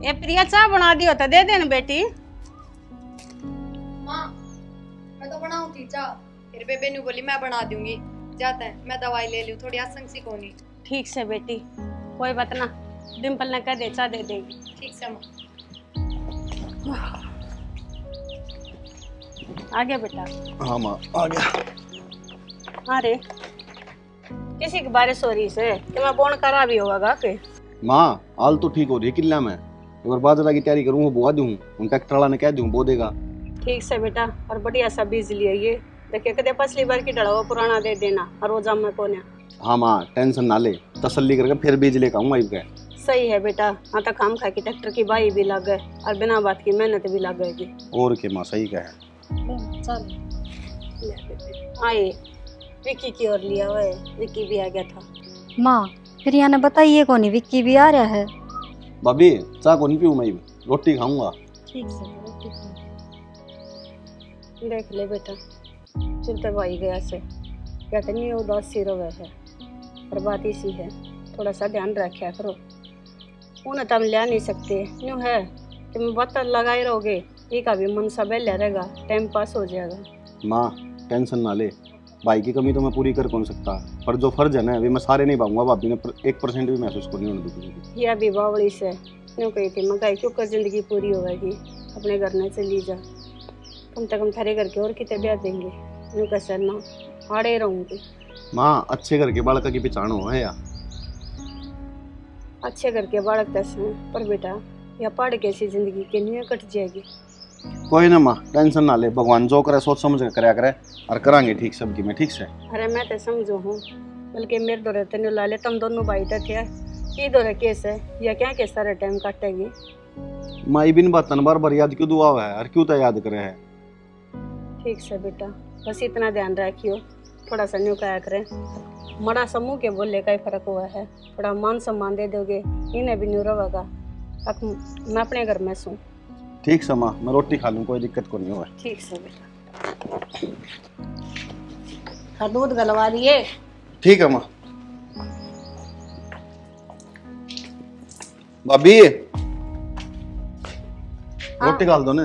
ए प्रिया चाय बना दियो तो दे देना बेटी माँ मैं तो बनाऊँ थी चाह फिर बेबे ने बोली मैं बना दूँगी जाता है मैं दवाई ले लूँ थोड़ी आसंग सी कोनी ठीक से बेटी कोई बात ना डिम्पल ने कह दे चाय दे देगी ठीक से माँ आ गया बेटा हाँ माँ आ गया अरे किसी की बारिश हो रही से कि मैं बोन करा भी होगा के माँ हाल तो ठीक हो रही है किला में एक बार बाजरा की तैयारी करूँ वो बुआ दूँ उन ट्रैक्टर वाला ने कह दूँ बो देगा। ठीक से बेटा और बढ़िया सा बीज लिया ये। देखिए कदे पसली बार की डड़ा वो पुराना दे देना और रोजा में कोने हाँ? माँ टेंशन ना ले तसल्ली करके फिर बीज लेकर आऊँगा इनके सही है बेटा हाँ तो काम खा के ट्रैक्टर की बाई भी लग गए और बिना बात की मेहनत भी लग गएगी और के माँ सही कहे। चल। आए विक्की की ओर लिया हुआ है विक्की भी आ गया था। माँ फिर यहाँ बताइए कौन विक्की भी आ रहा है? भाभी चाह को नहीं पीऊँ मैं रोटी खाऊँगा। ठीक से देख ले बेटा चलते भाई गया से। कहते नहीं उदास सी रवे है पर बात इसी है। थोड़ा सा ध्यान रखा करो। उन्हें तो हम ले नहीं सकते। यूँ है तुम बत लगाए रहोगे। ये का भी मन सब रहेगा टाइम पास हो जाएगा। माँ टेंशन ना ले। भाई की कमी तो मैं पूरी कर कौन सकता? पर जो फ़र्ज़ है ना अभी मैं सारे नहीं पाऊँगा भाभी ने एक परसेंट भी महसूस को नहीं होने दूँगी यह भी बावड़ी से यूँ कही थी? मगाई क्यों कर ज़िंदगी पूरी होगी अपने घर में चली जा। कम से कम थारे घर के और कितने ब्याह देंगे? यूँ कैसे ना आड़े रहूँगी। माँ अच्छे घर के बालका की पहचान हो है या? अच्छे घर के बालक दस पर बेटा या पढ़ के ज़िंदगी के लिए कट जाएगी? कोई ना माँ टेंशन ना ले। भगवान जो करे सोच समझ कर कराया करे और करांगे ठीक सबकी मैं ठीक से? अरे मैं तो समझो हूँ बल्कि मेरे दौरे तेने ला ले तुम दोनों भाई तो थे। की दौरे केस है या क्या के सारे टाइम काटेगी? माँ ये बिन बात बार बार याद क्यों दुआ है और क्यों तो याद करे है? ठीक से बेटा बस इतना ध्यान रखियो थोड़ा सा न्यू कहा करें। मड़ा समूह के बोले का ही फ़र्क हुआ है थोड़ा मान सम्मान दे दोगे इन्हें भी न्यू रहेगा। मैं अपने घर में सू। ठीक से माँ मैं रोटी खा लूँ कोई दिक्कत को नहीं हुआ। ठीक से बेटा हाँ दूध गलवा दिए ठीक है माँ। भाभी रोटी डाल दो ना।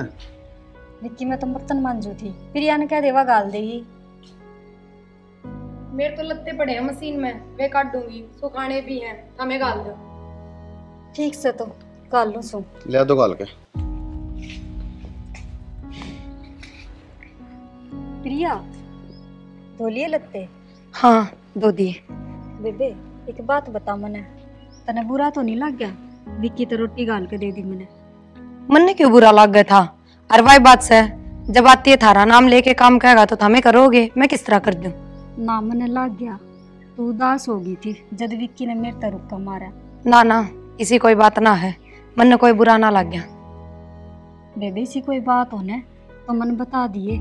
विक्की में तो बर्तन मांजू थी। फिर यहाँ ने क्या देवा गाल देगी। मेरे तो लत्ते पड़े हैं मशीन में। वे काट दूँगी। सुखाने भी हैं हमें गाल दो। ठीक से तो गाल लो सो। ले दो गाल के। प्रिया? धोलिए लगते हाँ दो दिए बेबे एक बात बता मने। तने बुरा तो नहीं लग गया? विक्की तो रोटी गाल के दे दी मैंने। मन क्यों बुरा लग गया था? और वही बात से। जब आती है थारा नाम लेके काम कहेगा तो हमें करोगे। मैं किस तरह कर दूँ? ना मने लग गया। तू उदास हो गई थी जब विक्की ने मेरे तर रुक्का मारा। ना ना इसी कोई बात ना है। मन ने कोई बुरा ना लग गया। बेबे सी कोई बात होने। तो मन बता दिए।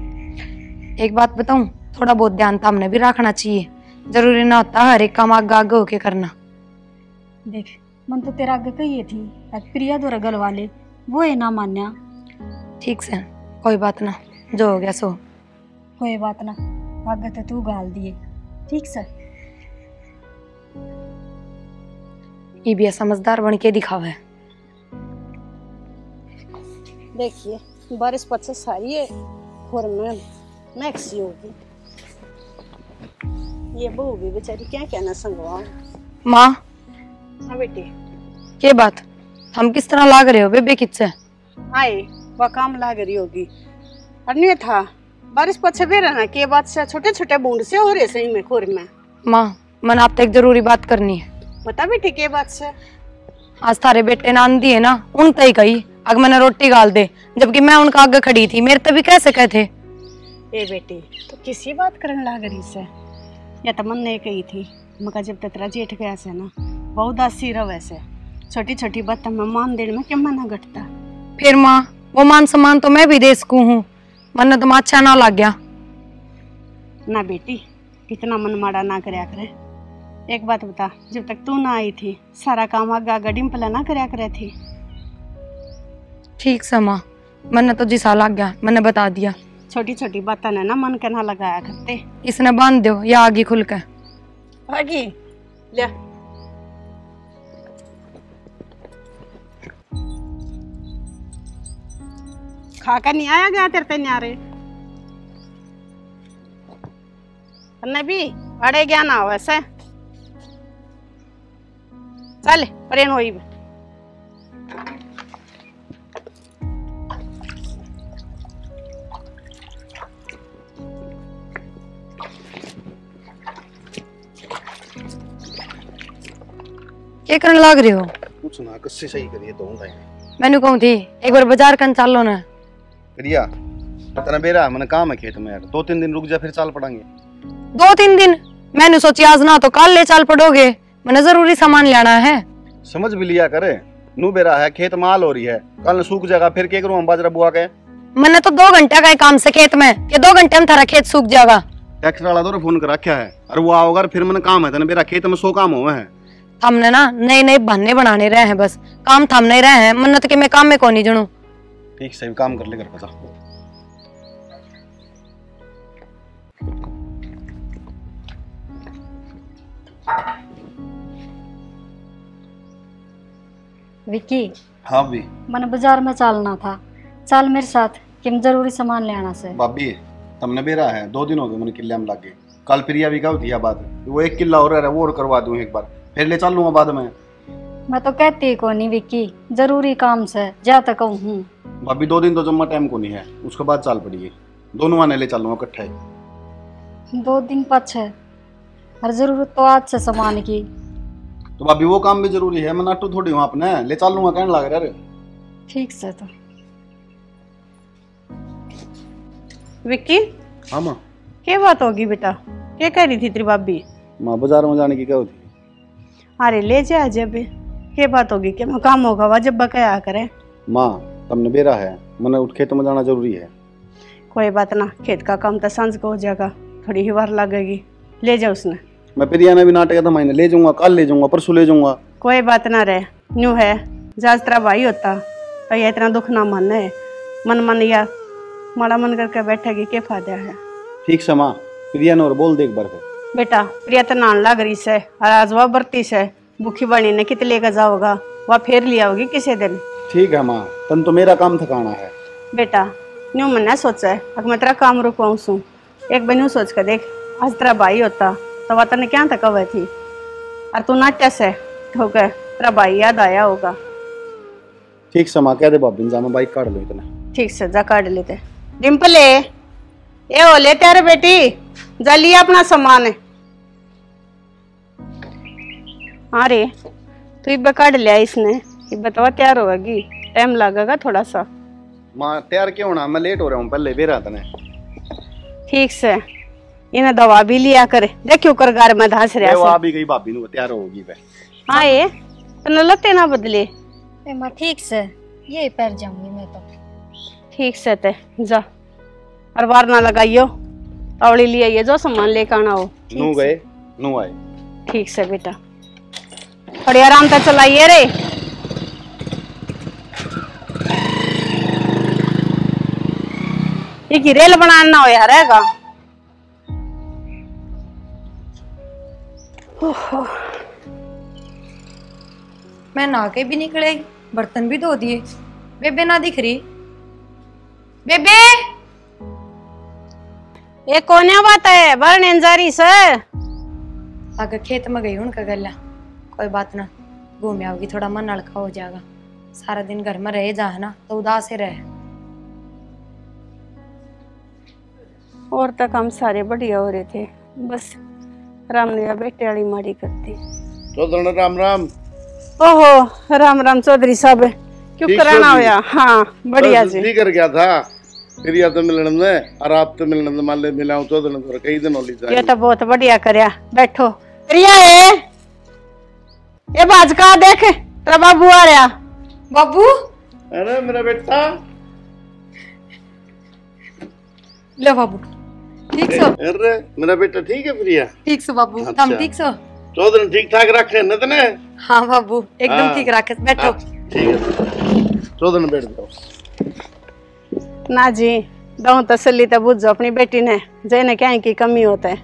एक बात बताऊँ थोड़ा बहुत ध्यान तो हमने भी रखना चाहिए। ज़रूरी ना होता हर एक काम आगे आगे होके करना। देख मन तो तेरा आगे कही थी प्रिया द्वारा गल वाले वो है ना मान्या। ठीक से कोई बात ना जो हो गया सो। कोई बात ना आगे तो तू गाल दिए। ठीक से ये भी समझदार बन के दिखावा। है देखिए बारिश पच्चीस से सारी है और मैं मैक्सी होगी ये बहू भी बेचारी क्या कहना संगवा माँ। हाँ बेटी। ये बात हम किस तरह लाग रहे हो बेबे किससे आए वह काम लाग रही होगी। और नहीं था बारिश पछे भी रहना के बात से छोटे छोटे बूंद से हो रहे सही में खोर में। माँ मन आप तो एक ज़रूरी बात करनी है। बता बेटी के बात से? आज थारे बेटे ने आंधी है ना उन तय कही अगर मैंने रोटी गाल दे जबकि मैं उनका आगे खड़ी थी मेरे तभी कैसे कहते? ए बेटी तो किसी बात करने लाग रही से? या तो मन ने कही थी मगर जब तेरा जेठ गया से ना बहुत दासी रह वैसे छोटी छोटी बात में मान देने में क्या मना घटता? फिर माँ वो मान सम्मान तो मैं भी दे सकू हूँ। मन तो अच्छा ना लग गया ना बेटी इतना मन माड़ा ना करया करे। एक बात बता जब तक तू ना आई थी सारा काम आगा आगा डिम्पला ना करया करे थी? ठीक से माँ मन तो जिसा लग गया मैंने बता दिया। छोटी छोटी बातों ने ना मन के ना लगाया करते। इसने बाँध दो या आगे खुल के आगे? ले। खाकर नहीं आया गया तेरे ते न्यारे? नबी अड़े गया ना वैसे। चल प्रेम होई क्या करने लग रहे हो? कुछ ना कस्से सही करिए तो हूँ मैंने कहूँ थी एक बार बाज़ार कन चलो ना। प्रिया इतना बेरा मैंने काम है खेत में यार दो तीन दिन रुक जा फिर चाल पड़ेंगे। दो तीन दिन? मैंने सोची आज ना तो कल ले चल पड़ोगे मैंने ज़रूरी सामान लेना है। समझ भी लिया करे नू बेरा है खेत माल हो रही है कल सूख जाएगा फिर के करूँ हम बाजरा बुआ के। मैंने तो दो घंटे का काम से खेत में कि दो घंटे में थारा खेत सूख जाएगा। टैक्स वाला तो फ़ोन कर रखा है और वो आओगा फिर मैंने काम है तेने खेत में सो काम हुए हैं। हमने ना नए नए बहाने बनाने रहे हैं बस। काम थम नहीं रहे हैं। मन्नत के मैं काम में कौन नहीं जनू? ठीक से भी काम कर ले घर पचा विक्की हाँ भी। मैंने बाज़ार में चलना था। चल मेरे साथ कि मैं ज़रूरी सामान ले आना से। भाभी तुमने बेरा है। दो दिन हो गए मैंने किले में लागे कल प्रिया भी कहा थी बात। वो एक किला और है वो और करवा दूँ एक बार। फिर ले चल लूँगा बाद में। मैं तो कहती को नहीं विक्की ज़रूरी काम से जा तक हूँ। भाभी दो दिन तो जम्मा टाइम को नहीं है उसके बाद चाल पड़िए दोनों आने ले चल लूँगा इकट्ठे। दो दिन पछे हर ज़रूरत तो आज से सामान की। तो भाभी वो काम भी ज़रूरी है मैं नाटू थोड़ी हूँ अपने ले चल लूँगा कहने लग रहा है। ठीक से तो। विक्की? हाँ माँ। क्या बात होगी बेटा? क्या कह रही थी तेरी भाभी? माँ बाज़ार में जाने की क्या होती? है अरे ले जा जब क्या बात होगी कि मैं काम होगा वह जब बकाया करे माँ तुमने बेरा है मैंने उठ खेत में जाना ज़रूरी है कोई बात ना खेत का काम तो साँझ को हो जाएगा थोड़ी ही बार लगेगी ले जा उसने मैं प्रिया ने भी नाटक था मैंने ले जाऊँगा कल ले जाऊँगा परसों ले जाऊँगा कोई बात ना रहे न्यू है जहाज़ तेरा भाई होता तो ये इतना दुख ना मन है मन मन या माड़ा मन करके बैठेगी क्या फ़ायदा है ठीक से माँ प्रिया ने और बोल दे एक बार फिर बेटा प्रिया तो नान लग रही से और आज वह बरती से भूखी बनी ने कित लेकर जाओगा वह फेर लिया होगी किसी दिन। ठीक है माँ तन तो मेरा काम थकाना है। बेटा न्यू मैंने सोचा है अगर मैं तेरा काम रुकवाऊँ सू। एक बार न्यू सोच कर देख आज तेरा भाई होता तो वह तने क्या तक हुए थी? और तू नाट्य से ठोक तेरा भाई याद आया होगा। ठीक से माँ कह दे भाभी जा मैं बाइक काट लो इतना। ठीक से जा काट लेते। डिम्पले ये हो ले तेरे बेटी जा लिया अपना सामान। हाँ रे तू इब्बे काट लिया इसने। इब्बे तो तैयार होगी टाइम लगेगा थोड़ा सा माँ तैयार क्यों होना? मैं लेट हो रहा हूँ पहले बेरा तने ठीक से। इन्हें दवा भी लिया करे। देखियो कर घर में धंस रहा वो से। आ भी गई भाभी नु तैयार होगी वे हाँ ये तने लते ना बदले। ए, माँ ठीक से। ये पैर जाऊँगी मैं तो। ठीक से ते जा। और बार ना लगाइयो। तौड़ी लिया ये जो सामान लेकर आना हो। नु गए नु आए। ठीक से बेटा। थोड़ी आराम से चलाइए रे। ये की रेल बनाना हो यार हैगा? मैं नहा के भी निकले बर्तन भी धो दिए। बेबे ना दिख रही। बेबे! ये कोने बात है? बरने जारी से। अगर खेत में गई उनका गला कोई बात ना। घूम आओगी थोड़ा मन हल्का हो जाएगा। सारा दिन घर में रह जा है ना? तो उदास ही रहे। और तक हम सारे बढ़िया हो रहे थे। बस राम ने बेटे वाली माड़ी करती चौधरी राम राम। ओहो राम राम चौधरी साहब। क्यों कराना होया? हाँ बढ़िया जी। ठीक कर गया था। फिर या तो मिलने में और आप तो मिलने में मान ले मिला हूँ चौधरी तो कई दिन हो ली ये तो बहुत बढ़िया करया। बैठो। प्रिया है? ये बाज का देख तेरा बाबू आ रहा। बाबू? अरे मेरा बेटा। ले बाबू ठीक सो। अरे मेरा बेटा ठीक है प्रिया? ठीक सो बाबू अच्छा। हम ठीक सो? चौधरी ठीक ठाक रखे न तने हाँ बाबू एकदम हाँ। ठीक रखे बैठो। ठीक है। चौधरी बैठ जाओ। ना जी दो तसल्ली तो बुझो अपनी बेटी ने जैने क्या की कमी होता। है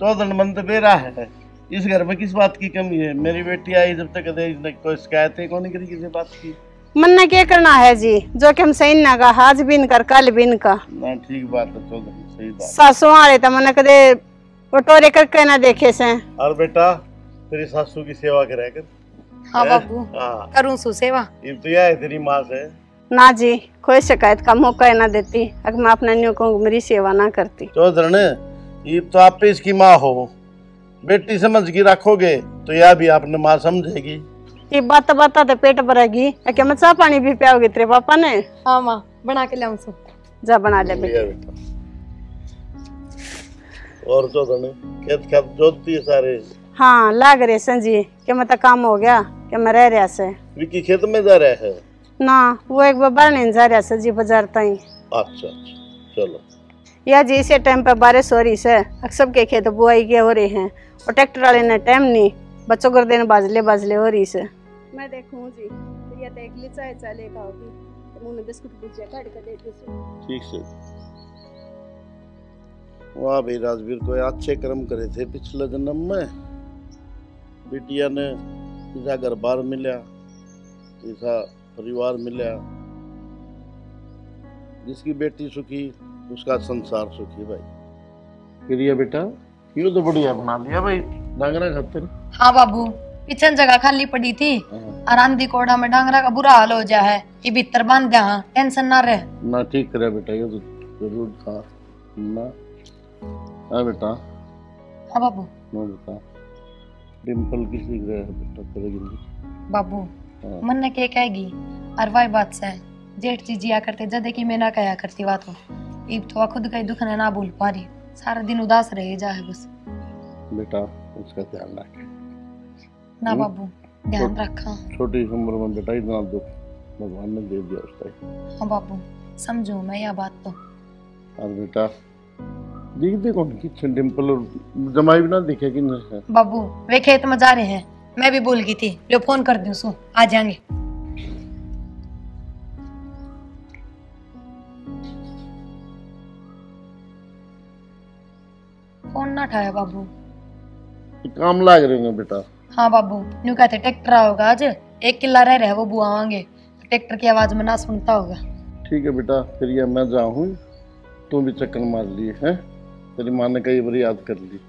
चौधरी मन तो बेरा है। इस घर में किस बात की कमी है? मेरी बेटी आई जब तक इसने कोई शिकायत है कौन करी किसी बात की? मन ने क्या करना है जी? जो कि हम सही ना का आज बिन कर कल बिन का ना ठीक बात है चौधरी सही बात। सासू वाले तो मन कदे वटोरे करके ना देखे से। और बेटा तेरी सासू की सेवा करे कर। हाँ बाबू हाँ। करूँ सु सेवा? ये तो यह है तेरी माँ से। ना जी कोई शिकायत का मौका ना देती। अगर मैं अपने न्यू को मेरी सेवा ना करती। चौधरी ने ये तो आप पे इसकी माँ हो। बेटी समझ के रखोगे तो यह भी आपने माँ समझेगी। ये बात बात तो पेट भरेगी। क्या मैं चाह पानी भी पियाओगे तेरे पापा ने? हाँ माँ बना के लाऊं सु जा बना ले बेटा। और चौधरी ने खेत खेत जोतती है सारे। हाँ लाग रहे संजी कि मैं तो काम हो गया कि मैं रह रहा से। विकी खेत में जा रहा है? ना वो एक बार नहीं जा रहा से जी बाज़ार ताई। अच्छा अच्छा चलो। या जी इसे टाइम पे बारिश हो रही से अब सबके खेत बुआई के हो रहे हैं। और ट्रैक्टर वाले ने टाइम नहीं। बच्चों को दिन बाजले बाजले हो रही से। मैं देखूँ जी। ये तो एक चाय चाय लेकर आओगी। तो मुँह में बिस्कुट भुजिया काट कर देती ठीक से। वाह भाई राजवीर को अच्छे कर्म करे थे पिछले जन्म में। बिटिया ने ऐसा घर बार मिला ऐसा परिवार मिला। जिसकी बेटी सुखी उसका संसार सुखी भाई। प्रिया बेटा? ये तो बढ़िया बना लिया भाई डांगरा खातिर हाँ बाबू पिछन जगह खाली पड़ी थी और आंधी कोड़ा में डांगरा का बुरा हाल हो जा है ये भीतर बाँध दिया हाँ टेंशन ना रहे ना ठीक करे बेटा ये तो ज़रूर था ना हाँ बेटा हाँ बाबू ना बेटा डिम्पल किसी ग्रह है बेटा गिल्ली बाबू। मन ने क्या कहेगी और वही बात से जेठ जी जिया करते जदे की मैं ना कहा करती बात हो एक तो खुद का ही दुख ने ना भूल पा रही सारा दिन उदास रहे जा है बस। बेटा उसका ध्यान रख। ना हम्म। बाबू ध्यान रखा छोटी उम्र में बेटा इतना दुख भगवान ने दे दिया उसका। हाँ बाबू समझू मैं यह बात तो। और बेटा दिख दे कौन की डिम्पल और जमाई भी ना दिखे कि बाबू वे खेत में जा रहे हैं। मैं भी भूल गई थी लो फ़ोन कर दूँ सु आ जाएँगे। उठाया बाबू? काम लाग रहे होंगे बेटा। हाँ बाबू न्यू कहते ट्रैक्टर होगा आज। एक किला रह रहा है वो बुआ आएँगे ट्रैक्टर की आवाज़ में ना सुनता होगा। ठीक है बेटा फिर ये मैं जाऊँ तू भी चक्कर मार लिए है? तेरी माँ ने कई बार याद कर ली।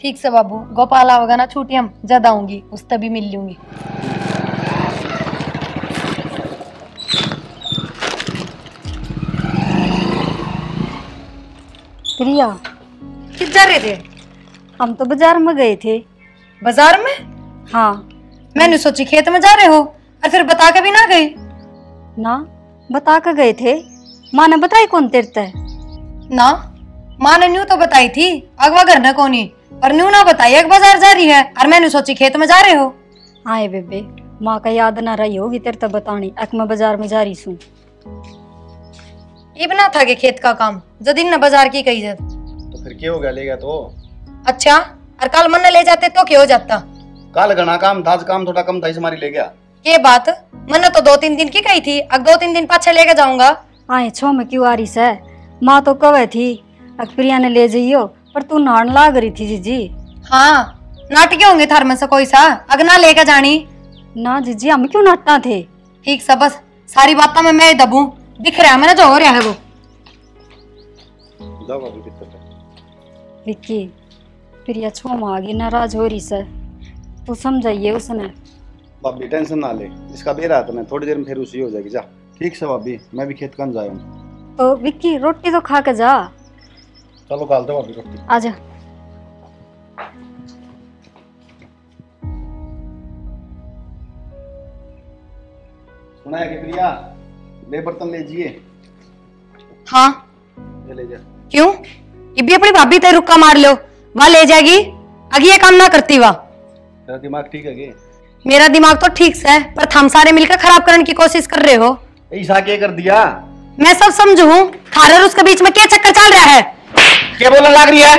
ठीक से बाबू गोपाल होगा ना छुट्टी हम ज़्यादा आऊँगी उस तभी मिल लूँगी। प्रिया जा रहे थे हम तो बाज़ार में गए थे। बाज़ार में? हाँ। मैंने सोची खेत में जा रहे हो और फिर बता के भी ना गई। ना बता कर गए थे। माँ ने बताई कौन तेरे ते? ना माँ ने न्यू तो बताई थी अगवा घर न कोनी और न्यू ना बताई एक बाज़ार जा रही है और मैंने सोची खेत में जा रहे हो। आए बेबे माँ का याद ना रही होगी तेरे तो बतानी अक मैं बाज़ार में जा रही हूँ ये बना था कि खेत का काम जो ना न बाज़ार की कही जब तो फिर क्या हो गया लेगा तो? अच्छा और कल मन ले जाते तो क्या हो जाता? काल घना काम था काम थोड़ा कम था इस मारी ले गया। ये बात मैंने तो दो तीन दिन की कही थी अब दो तीन दिन पाछे लेके जाऊँगा। आए छो में क्यों आ रही से? माँ तो कवे थी अक प्रिया ने ले जाइयो पर तू नान लाग रही थी जीजी। हाँ नाटके होंगे थार में से कोई सा अगना लेके जानी। ना जीजी हम क्यों नाटना थे? ठीक सा बस सारी बातों में मैं दबू। दिख रहा है मैंने जो हो रहा है वो। विक्की प्रिया छो में आ गई नाराज़ हो रही से। तू समझाइए उसने। भाभी टेंशन ना ले। इसका बेरा है तो मैं थोड़ी देर में फिर उसी हो जाएगी जा। ठीक से भाभी मैं भी खेत कन जाया हूँ। तो विक्की रोटी तो खा के जा। चलो काल दो भाभी रोटी। आजा सुना है कि प्रिया? ले बर्तन ले जिए। हाँ। ये ले जा। क्यों? ये भी अपनी भाभी ते रुक्का मार लो। वहाँ ले जाएगी। अगी ये काम ना करती वह। तेरा दिमाग ठीक है मेरा दिमाग तो ठीक से है पर हम सारे मिलकर खराब करने की कोशिश कर रहे हो। ऐसा क्या कर दिया? मैं सब समझू हूँ थारे और उसके बीच में क्या चक्कर चल रहा है? क्या बोलने लग रही है?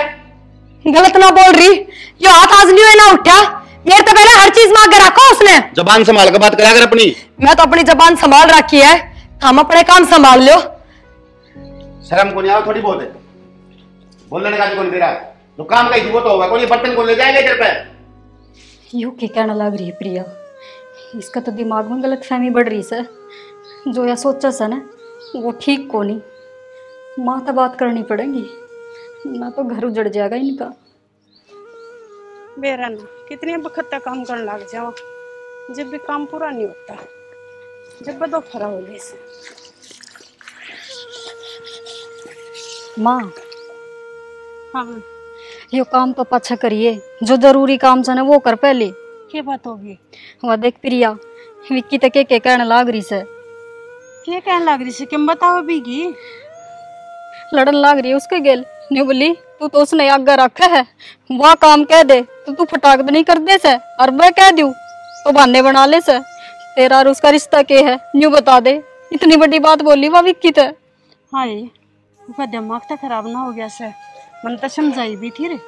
गलत ना बोल रही। यो हाथ आज नहीं ना उठा। मेरे तो पहले हर चीज़ मांग के रखा उसने। जबान संभाल कर बात करा कर अपनी। मैं तो अपनी जबान संभाल रखी है। हम अपने काम संभाल लो। शर्म को नहीं आओ थोड़ी बहुत है। बोलने का भी कौन तेरा जो काम कही थी वो तो होगा। कौन ये बर्तन कौन ले जाएगा तेरे पे? यू के कहना लग रही है प्रिया? इसका तो दिमाग में गलत फहमी बढ़ रही है जो या सोचा सा ना वो ठीक को नहीं माँ तो बात करनी पड़ेगी। ना तो घर उजड़ जाएगा इनका। बेरा ना कितने बखत तक काम करने लग जाओ। जब भी काम पूरा नहीं होता जब बदो फरा हो गए से माँ? हाँ। यो काम तो पाछा करिए। जो ज़रूरी काम से वो कर पहले। क्या बात होगी वह देख प्रिया विक्की तक के के कहने लाग रही से क्या कहने लग रही से किम बताओ बीगी लड़न लाग रही है उसके गेल। न्यू बोली तू तो उसने आगे रखा है। वह काम कह दे तो तू फटाक तो नहीं कर दे से और मैं कह दू तो बहाने बना ले से तेरा और उसका रिश्ता के है न्यू बता दे। इतनी बड़ी बात बोली वह विक्की ते। हाँ ये उसका दिमाग तो खराब ना हो गया से मन तो समझाई भी थी रे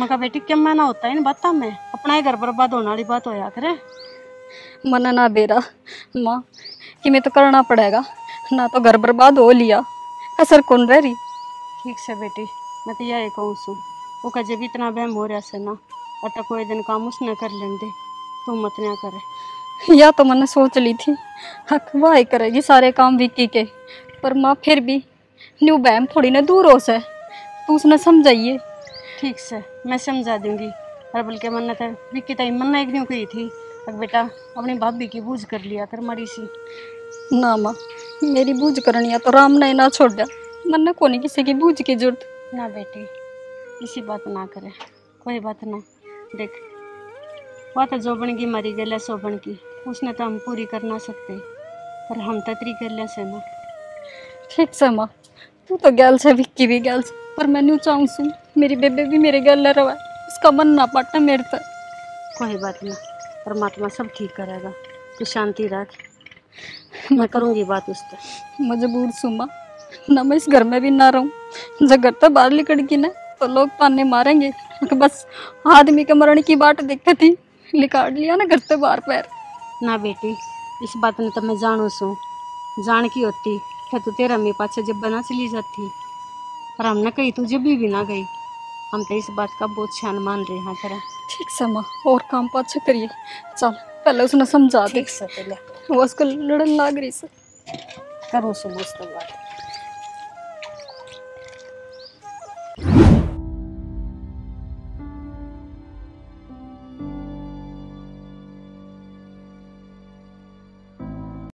मगर बेटी क्या मैना होता है इन बातों में अपना ही घर बर्बाद होने वाली बात होया करे मन ना बेरा माँ कि मैं तो करना पड़ेगा ना तो घर बर्बाद हो लिया कसर कौन रह रही ठीक से बेटी मैं तो यही कहूँ सू वो का जब इतना बहम हो रहा से ना और तो कोई दिन काम उसने कर लें दे तू मत ना करे या तो मैंने सोच ली थी हक वाह करेगी सारे काम विकी के पर माँ फिर भी न्यू बहम थोड़ी ना दूर हो से तू उसने समझाइए। ठीक से मैं समझा दूँगी। और बल्कि मैंने तो विक्की तई मन एक दिन कही थी अब बेटा अपनी भाभी की बूझ कर लिया कर मरी सी। ना माँ मेरी बूझ करनी है तो राम ने ना छोड़ दिया मैंने को नहीं किसी की बूझ की ज़रूरत। ना बेटी इसी बात ना करे कोई बात ना। देख वो तो जो बन गई मरी गई सो बन की उसने तो हम पूरी कर ना सकते पर हम तो तरी कर ले से ना। ठीक से माँ तू तो गैल से विक्की भी गैल से। पर मैंने चाहूँ सू मेरी बेबे भी मेरे गैल रहा उसका मन ना पाटा मेरे तक कोई बात नहीं। परमात्मा सब ठीक करेगा। तू शांति रख। मैं करूँगी बात उस पर मजबूर सुमा ना मैं इस घर में भी ना रहूँ। जब घर तो बाहर निकल गई ना तो लोग पाने मारेंगे। बस आदमी के मरण की बात देखती थी लिकाट लिया ना घर से बाहर पैर। ना बेटी इस बात ने तो मैं जानू सू जान की होती फिर तू तेरा मेरे पाछे जब बना चली जाती। पर हमने कही तुझे भी, बिना गई। हम तो इस बात का बहुत शान मान रहे हैं तेरा ठीक से माँ और काम पा अच्छा करिए। चल पहले उसने समझा दे। सर पहले। वो उसको लड़न लाग रही सर करो सुबह बात।